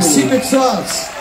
Secret sauce.